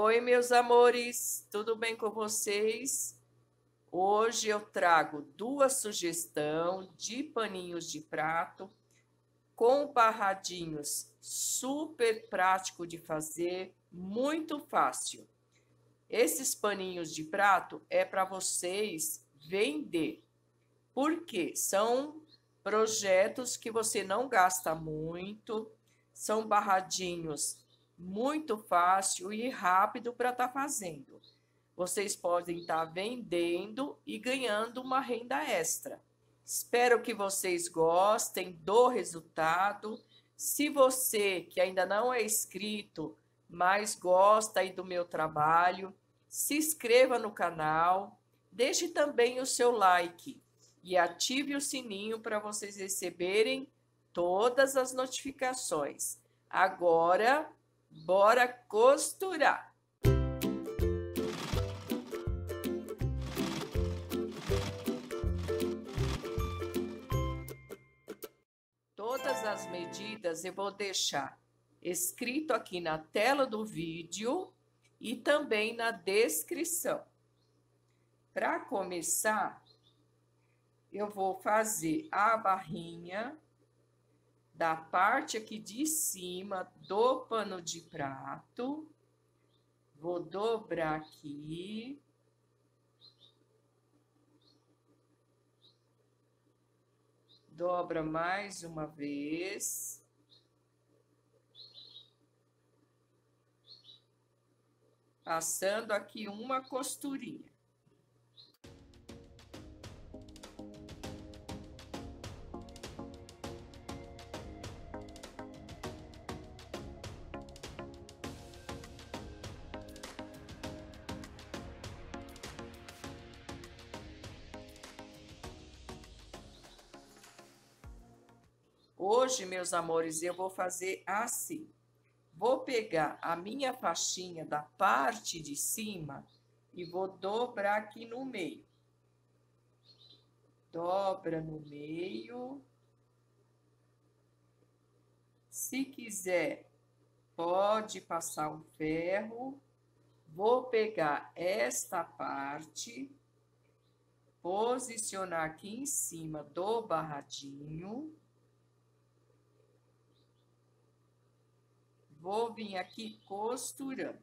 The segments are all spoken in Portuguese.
Oi, meus amores, tudo bem com vocês? Hoje eu trago duas sugestões de paninhos de prato com barradinhos super prático de fazer, muito fácil. Esses paninhos de prato é para vocês vender, porque são projetos que você não gasta muito, são barradinhos muito fácil e rápido para estar tá fazendo. Vocês podem estar tá vendendo e ganhando uma renda extra. Espero que vocês gostem do resultado. Se você que ainda não é inscrito, mas gosta aí do meu trabalho, se inscreva no canal, deixe também o seu like e ative o sininho para vocês receberem todas as notificações. Agora Bora costurar! Todas as medidas eu vou deixar escrito aqui na tela do vídeo e também na descrição. Para começar, eu vou fazer a barrinha da parte aqui de cima do pano de prato. Vou dobrar aqui. Dobra mais uma vez. Passando aqui uma costurinha. Hoje, meus amores, eu vou fazer assim. Vou pegar a minha faixinha da parte de cima e vou dobrar aqui no meio. Dobra no meio. Se quiser, pode passar um ferro. Vou pegar esta parte, posicionar aqui em cima do barradinho. Vou vir aqui costurando.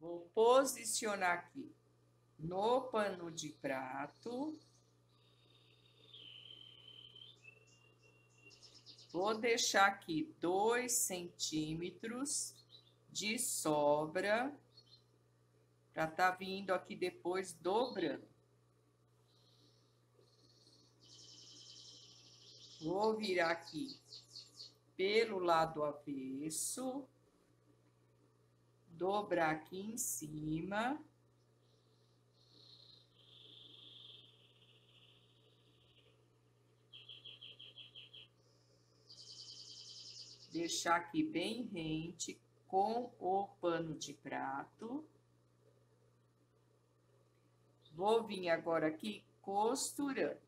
Vou posicionar aqui no pano de prato. Vou deixar aqui dois centímetros de sobra para tá vindo aqui depois dobrando. Vou virar aqui pelo lado avesso, dobrar aqui em cima. Deixar aqui bem rente com o pano de prato. Vou vir agora aqui costurando.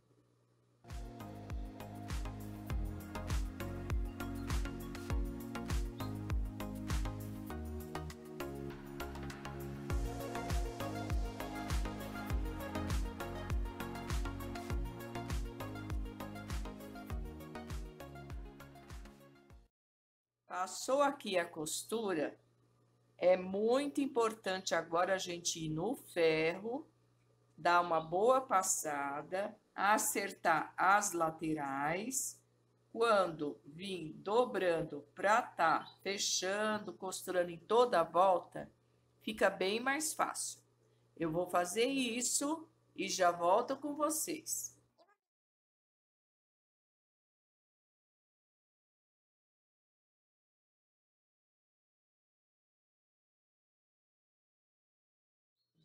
Passou aqui a costura, é muito importante agora a gente ir no ferro dar uma boa passada, acertar as laterais. Quando vir dobrando para tá fechando, costurando em toda a volta, fica bem mais fácil. Eu vou fazer isso e já volto com vocês.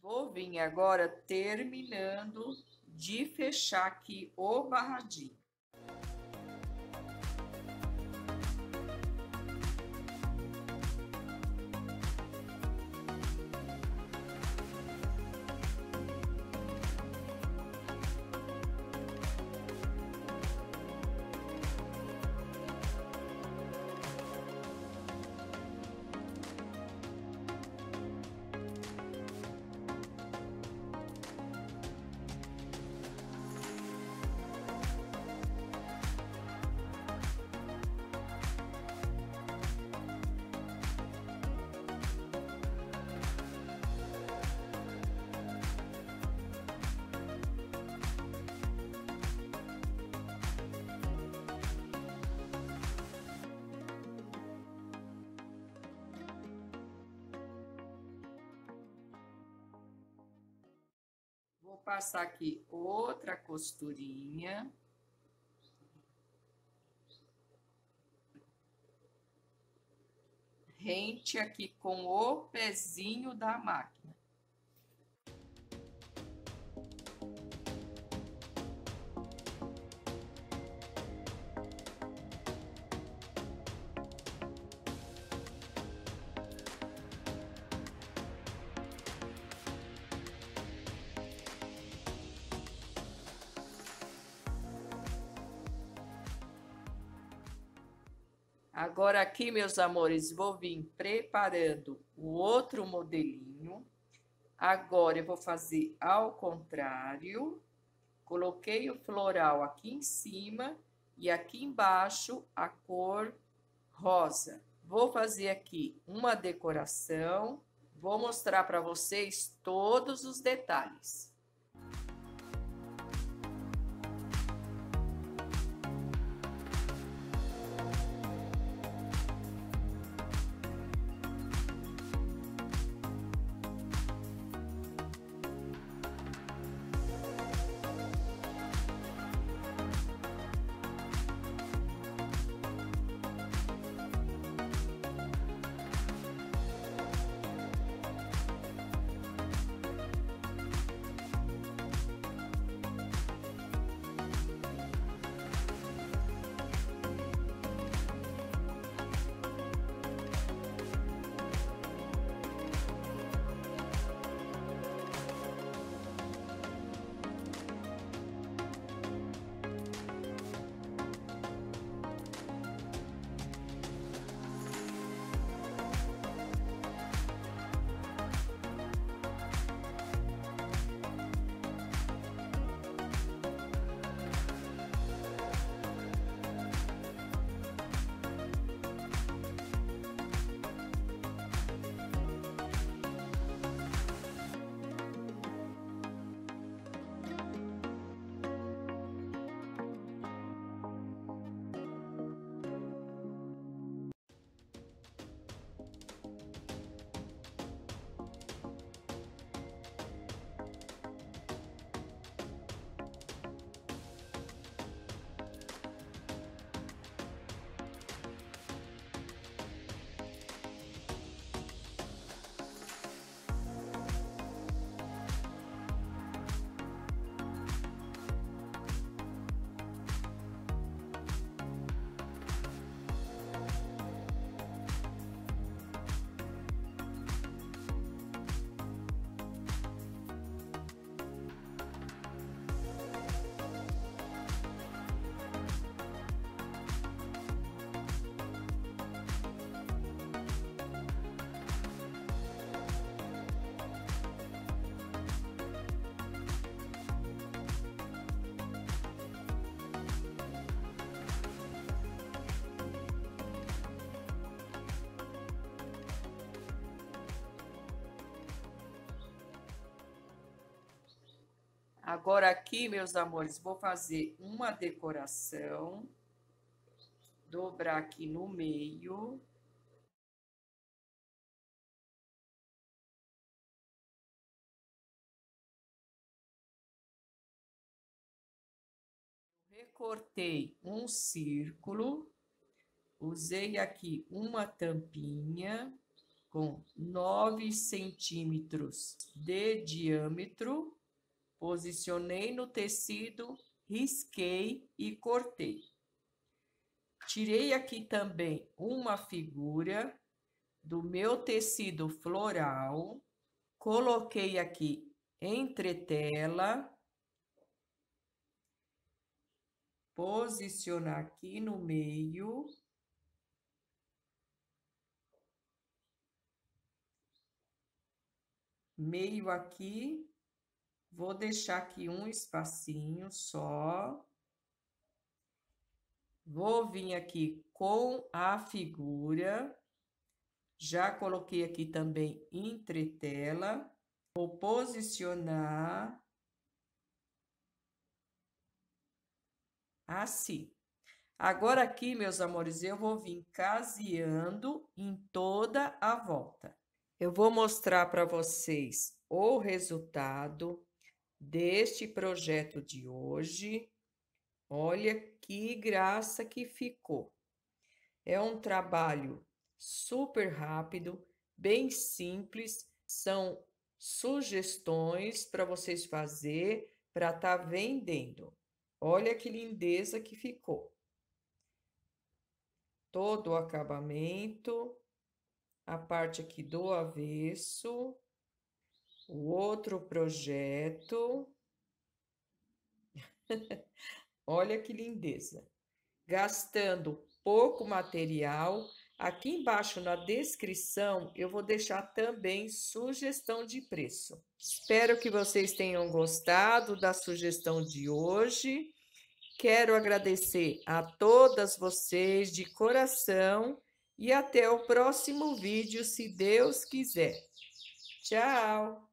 Vou vir agora terminando de fechar aqui o barradinho. Passar aqui outra costurinha. Rente aqui com o pezinho da máquina. Agora aqui, meus amores, vou vir preparando o outro modelinho. Agora, eu vou fazer ao contrário. Coloquei o floral aqui em cima e aqui embaixo a cor rosa. Vou fazer aqui uma decoração. Vou mostrar para vocês todos os detalhes. Agora aqui, meus amores, vou fazer uma decoração. Dobrar aqui no meio. Recortei um círculo. Usei aqui uma tampinha com 9 centímetros de diâmetro Posicionei no tecido, risquei e cortei. Tirei aqui também uma figura do meu tecido floral, coloquei aqui entre tela, posicionar aqui no meio. Meio aqui, Vou deixar aqui um espacinho só. Vou vir aqui com a figura. Já coloquei aqui também entre tela. Vou posicionar assim. Agora aqui, meus amores, eu vou vir caseando em toda a volta. Eu vou mostrar para vocês o resultado deste projeto de hoje. Olha que graça que ficou. É um trabalho super rápido, bem simples, são sugestões para vocês fazer para estar tá vendendo. Olha que lindeza que ficou. Todo o acabamento, a parte aqui do avesso, o outro projeto. Olha que lindeza. Gastando pouco material. Aqui embaixo na descrição eu vou deixar também sugestão de preço. Espero que vocês tenham gostado da sugestão de hoje. Quero agradecer a todas vocês de coração e até o próximo vídeo, se Deus quiser. Tchau!